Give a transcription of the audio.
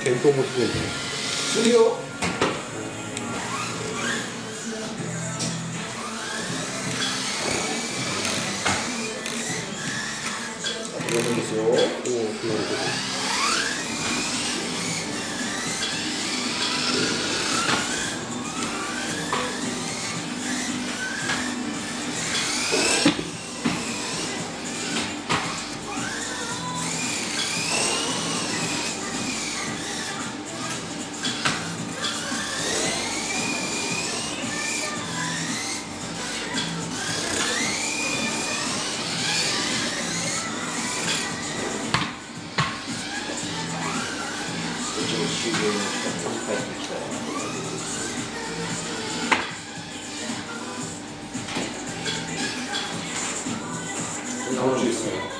戦闘もするんだよするよ。あと5分ですよ。おおなるほど Научись.